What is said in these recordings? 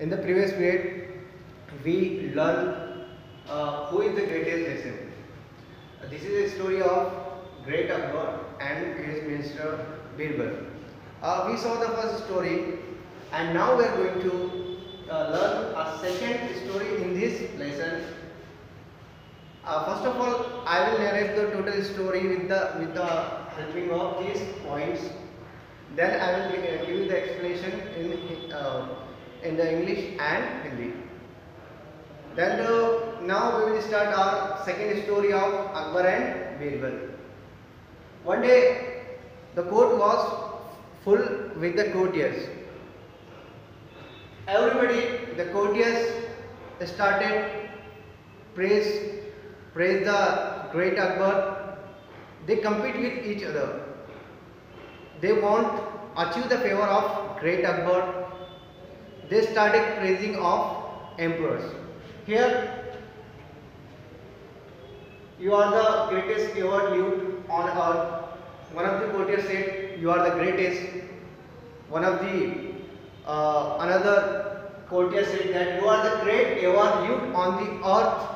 In the previous period, we learned uh, who is the greatest nation. Uh, this is a story of great Akbar and his minister Birbal. Uh, we saw the first story, and now we are going to uh, learn a second story in this lesson. Uh, first of all, I will narrate the total story with the with the helping of these points. Then I will give you the explanation in uh, in the English and Hindi. Then uh, now we will start our second story of Akbar and Birbal. One day, the court was full with the courtiers. Everybody, the courtiers, started praise praise the great Akbar. They compete with each other. They want achieve the favor of great Akbar. They started praising of emperors. Here, you are the greatest ever lived on earth. One of the courtiers said, "You are the greatest." One of the uh, another courtier said that you are the great ever lived on the earth.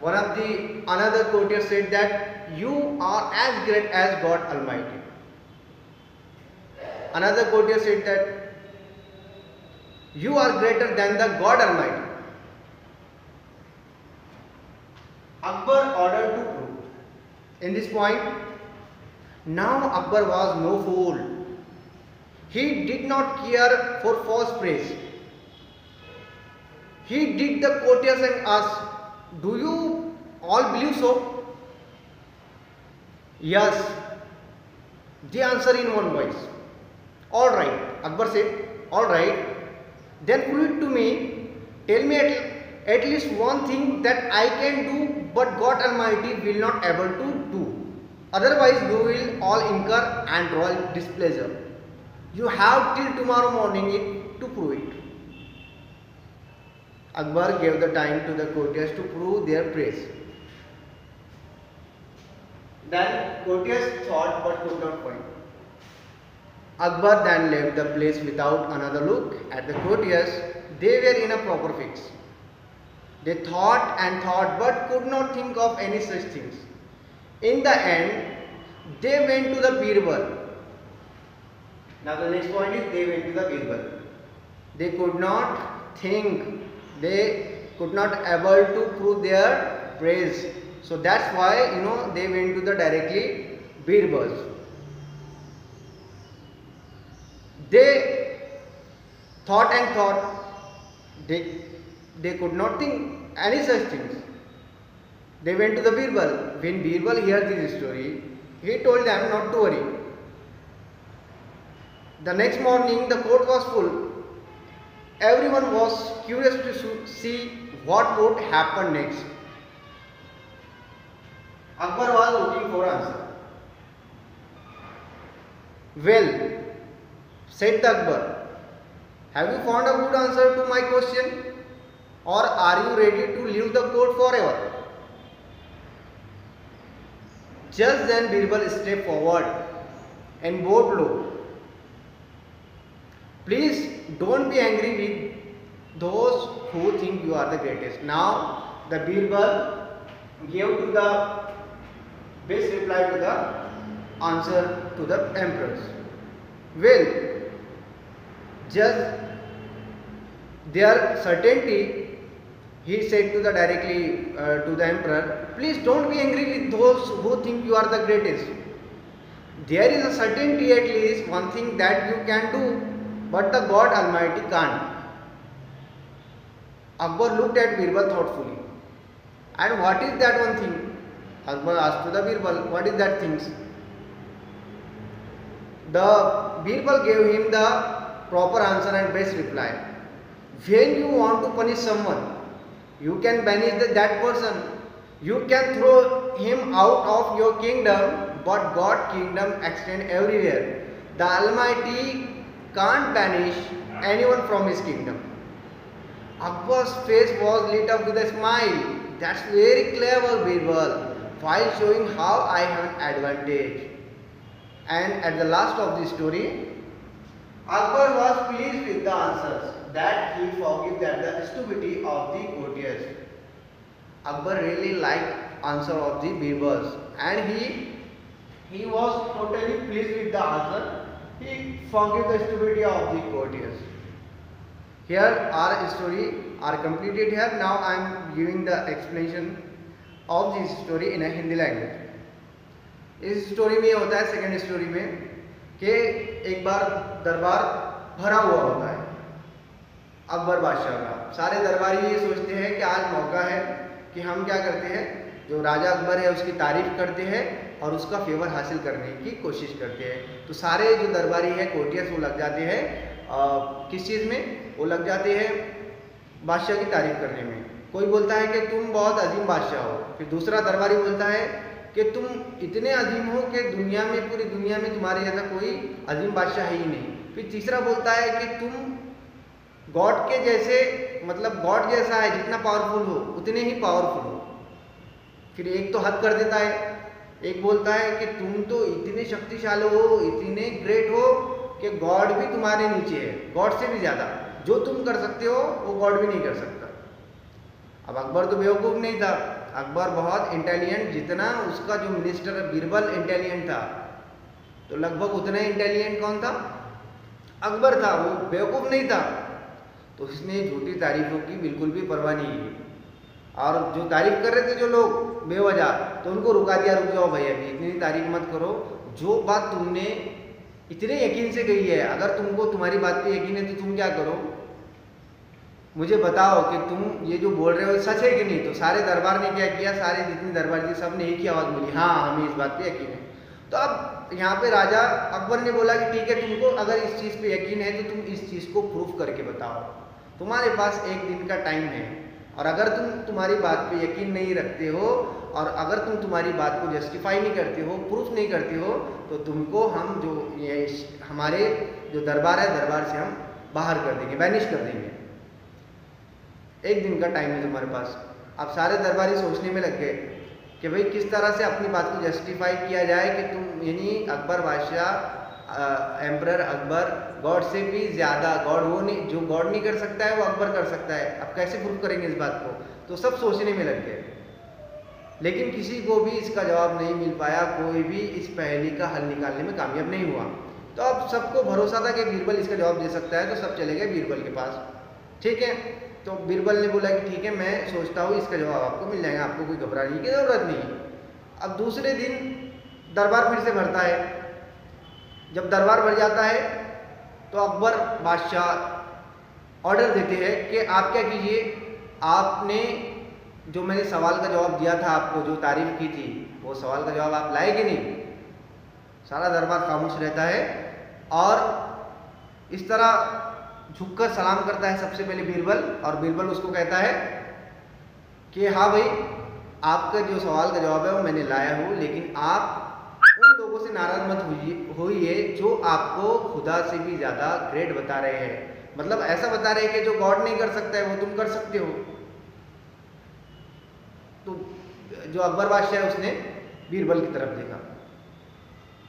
One of the another courtier said that you are as great as God Almighty. Another courtier said that you are greater than the God Almighty. Akbar ordered to prove. In this point, now Akbar was no fool. He did not care for false praise. He did the courtiers and asked, Do you all believe so? Yes. They answer in one voice. All right. Akbar said, All right. Then prove it to me. Tell me at, at least one thing that I can do, but God Almighty will not able to do. Otherwise, you will all incur and royal displeasure. You have till tomorrow morning it to prove it. Akbar gave the time to the courtiers to prove their praise. Then courtiers thought but could not find. Akbar then left the place without another look at the courtiers. They were in a proper fix. They thought and thought but could not think of any such things. In the end, they went to the Birbal. Now the next point is they went to the Birbal. They could not think, they could not able to prove their praise. So that's why you know they went to the directly Birbals. They thought and thought, they, they could not think any such things. They went to the Birbal. When Birbal heard this story, he told them not to worry. The next morning, the court was full. Everyone was curious to see what would happen next. Akbar was looking for answer. Well, said the Akbar, have you found a good answer to my question? Or are you ready to leave the court forever? Just then Birbal stepped forward and bowed low. Please don't be angry with those who think you are the greatest. Now the Birbal gave to the best reply to the answer to the emperors. Well, just their certainty, he said to the directly uh, to the emperor, please don't be angry with those who think you are the greatest. There is a certainty at least one thing that you can do, but the God Almighty can't. Akbar looked at Birbal thoughtfully. And what is that one thing? Akbar asked to the Birbal, what is that thing? The Birbal gave him the proper answer and best reply. When you want to punish someone, you can banish the, that person. You can throw him out of your kingdom, but God kingdom extend everywhere. The Almighty can't banish anyone from his kingdom. Akbar's face was lit up with a smile. That's very clever, Birbal, while showing how I have an advantage. And at the last of the story, Akbar was pleased with the answer. answers that he forgive that the stupidity of the courtiers. Akbar really liked answer of the Birbals and he he was totally pleased with the answer. He forgave the stupidity of the courtiers. Here our story are completed here. Now I am giving the explanation of this story in a Hindi language. इस story में होता है second story में कि एक बार दरबार भरा हुआ होता है। अकबर बादशाह का। सारे दरबारी ये सोचते हैं कि आज मौका है कि हम क्या करते हैं, जो राजा अकबर है उसकी तारीफ़ करते हैं और उसका फेवर हासिल करने की कोशिश करते हैं। तो सारे जो दरबारी है कोटियस वो लग जाते हैं किस चीज़ में? वो लग जाते हैं बादशाह की तारीफ़ करने में। कोई बोलता है कि तुम बहुत अजीम बादशाह हो, फिर दूसरा दरबारी बोलता है कि तुम इतने अजीम हो कि दुनिया में, पूरी दुनिया में तुम्हारे जैसा कोई अजीम बादशाह है ही नहीं। फिर तीसरा बोलता है कि तुम गॉड के जैसे मतलब गॉड जैसा है, जितना पावरफुल हो, उतने ही पावरफुल हो। फिर एक तो हद कर देता है। एक बोलता है कि तुम तो इतने शक्तिशाली हो, इतने ग्रेट हो कि गॉड भी तुम्हारे नीचे है। गॉड से भी ज़्यादा। जो तुम कर सकते हो, वो गॉड भी नहीं कर सकता। अब अकबर तो बेवकूफ़ नहीं था। अकबर बहुत इंटेलिजेंट जितना उसका जो मिनिस्टर बीरबल इंटेलिजेंट था। तो लगभग उतना इंटेलिजेंट कौन था? अकबर था, वो बेवकूफ़ नहीं था। तो उसने झूठी तारीफों की बिल्कुल भी परवाह नहीं की। और जो तारीफ़ कर रहे थे जो लोग, बेवजह तो उनको रुका दिया, रुक जाओ भाई अभी इतनी तारीफ़ मत करो। जो बात तुमने, इतने यकीन से कही है, अगर तुमको तुम्हारी बात पे यकीन है तो तुम क्या करो? मुझे बताओ कि तुम ये जो बोल रहे हो सच है कि नहीं? तो सारे दरबार ने क्या किया? सारे जितने दरबार जी सबने एक ही आवाज़ बोली हाँ हमें इस बात पे यकीन है। तो अब यहाँ पे राजा अकबर ने बोला कि ठीक है, तुमको अगर इस चीज़ पे यकीन है तो तुम इस चीज़ को प्रूफ करके बताओ। तुम्हारे पास एक दिन का टाइम है, और अगर तुम तुम्हारी बात पे यकीन नहीं रखते हो, और अगर तुम तुम्हारी बात को जस्टिफाई नहीं करते हो प्रूफ नहीं करते हो तो तुमको हम जो ये, हमारे जो दरबार है, दरबार से हम बाहर कर देंगे बैनिश कर देंगे। एक दिन का टाइम है तुम्हारे पास। अब सारे दरबारी सोचने में लग गए कि भाई किस तरह से अपनी बात को जस्टिफाई किया जाए कि तुम यानी अकबर बादशाह एम्पर अकबर गॉड से भी ज़्यादा गॉड वो नहीं, जो गॉड नहीं कर सकता है, वो अकबर कर सकता है। अब कैसे प्रूव करेंगे इस बात को? तो सब सोचने में लग गए। लेकिन किसी को भी इसका जवाब नहीं मिल पाया, कोई भी इस पहेली का हल निकालने में कामयाब नहीं हुआ। तो अब सबको भरोसा था कि बीरबल इसका जवाब दे सकता है तो सब चले गए बीरबल के पास। ठीक है? तो बीरबल ने बोला कि ठीक है, मैं सोचता हूँ इसका जवाब आपको मिल जाएगा, आपको कोई घबराने की ज़रूरत नहीं अब दूसरे दिन दरबार फिर से भरता है। जब दरबार भर जाता है तो अकबर बादशाह ऑर्डर देते हैं कि आप क्या कीजिए, आपने जो मैंने सवाल का जवाब दिया था आपको, जो तारीफ़ की थी, वो सवाल का जवाब आप लाए कि नहीं। सारा दरबार खामोश रहता है और इस तरह झुककर सलाम करता है सबसे पहले बीरबल और बीरबल उसको कहता है कि हाँ भाई, आपका जो सवाल का जवाब है वो मैंने लाया हूँ, लेकिन आप उन लोगों से नाराज़ मत होइए जो आपको खुदा से भी ज़्यादा ग्रेट बता रहे हैं। मतलब ऐसा बता रहे हैं कि जो गॉड नहीं कर सकता है, वो तुम कर सकते हो। तो जो अकबर बादशाह है, उसने बीरबल की तरफ़ देखा।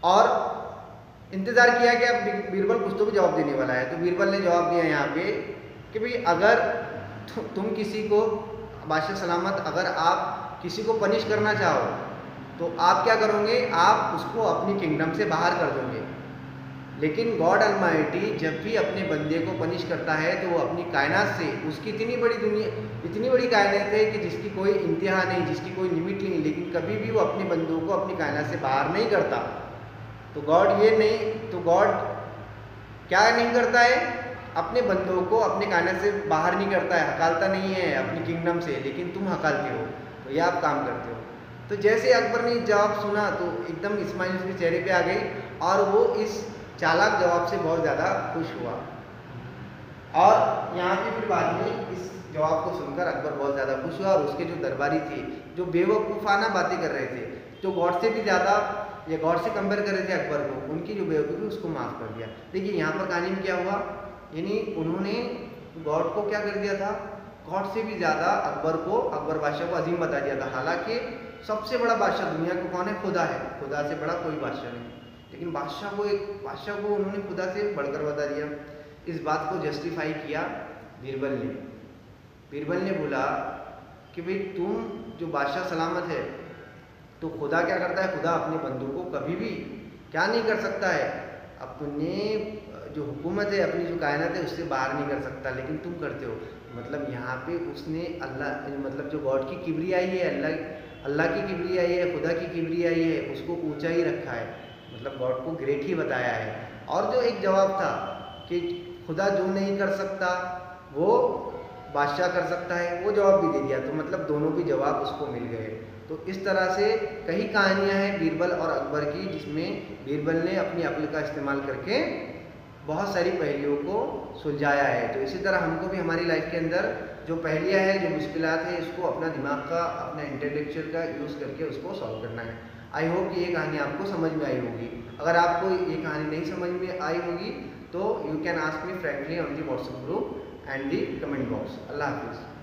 और इंतज़ार किया कि अब बीरबल कुछ तो भी जवाब देने वाला है। तो बीरबल ने जवाब दिया यहाँ पे कि भाई, अगर तुम किसी को बादशाह सलामत, अगर आप किसी को पनिश करना चाहो तो आप क्या करोगे? आप उसको अपनी किंगडम से बाहर कर दोगे। लेकिन गॉड अलमाइटी जब भी अपने बंदे को पनिश करता है तो वो अपनी कायनात से, उसकी इतनी बड़ी दुनिया, इतनी बड़ी कायनात है कि जिसकी कोई इंतहा नहीं, जिसकी कोई लिमिट नहीं, लेकिन कभी भी वो अपने बंदों को अपनी कायनात से बाहर नहीं करता। तो गॉड ये नहीं तो गॉड क्या नहीं करता है? अपने बंदों को अपने कायनात से बाहर नहीं करता है। हकालता नहीं है अपनी किंगडम से, लेकिन तुम हकालते हो तो ये आप काम करते हो। तो जैसे अकबर ने जवाब सुना तो एकदम इस्माइल उसके चेहरे पे आ गई और वो इस चालाक जवाब से बहुत ज़्यादा खुश हुआ। और यहाँ पे फिर बाद में इस जवाब को सुनकर अकबर बहुत ज़्यादा खुश हुआ और उसके जो दरबारी थे, जो बेवकूफ़ाना बातें कर रहे थे, जो गॉड से भी ज़्यादा या गॉड से कंपेयर कर रहे थे अकबर को, उनकी जो बेवकूफ़ी उसको माफ़ कर दिया। देखिए, यहाँ पर कहानी क्या हुआ? यानी उन्होंने गॉड को क्या कर दिया था? गॉड से भी ज़्यादा अकबर को, अकबर बादशाह को अजीम बता दिया था। हालाँकि सबसे बड़ा बादशाह दुनिया को कौन है? खुदा है। खुदा से बड़ा कोई बादशाह नहीं। लेकिन बादशाह को एक, बादशाह को उन्होंने खुदा से बढ़कर बता दिया। इस बात को जस्टिफाई किया बीरबल ने। बीरबल ने बोला कि भाई, तुम जो बादशाह सलामत है तो खुदा क्या करता है? खुदा अपने बंदू को कभी भी क्या नहीं कर सकता है? अपने, जो हुकूमत है, अपनी जो कायनत है, उससे बाहर नहीं कर सकता। लेकिन तुम करते हो। मतलब यहाँ पे उसने अल्लाह मतलब जो गॉड की किबरी आई है, अल्लाह अल्लाह की किबरी आई है, खुदा की किबरी आई है, उसको ऊँचा ही रखा है। मतलब गॉड को ग्रेट ही बताया है। और जो एक जवाब था कि खुदा जो नहीं कर सकता, वो बादशाह कर सकता है, वो जवाब भी दे दिया। तो मतलब दोनों भी जवाब उसको मिल गए। तो इस तरह से कई कहानियाँ हैं बीरबल और अकबर की, जिसमें बीरबल ने अपनी अकल का इस्तेमाल करके बहुत सारी पहलियों को सुलझाया है। तो इसी तरह हमको भी हमारी लाइफ के अंदर जो पहलियाँ हैं, जो मुश्किल है, इसको अपना दिमाग का, अपना इंटेलेक्चुअल का यूज़ करके उसको सॉल्व करना है। आई होप कि ये कहानी आपको समझ में आई होगी। अगर आपको ये कहानी नहीं समझ में आई होगी तो you can ask me friendly on the WhatsApp group and the comment box. Allah Hafiz.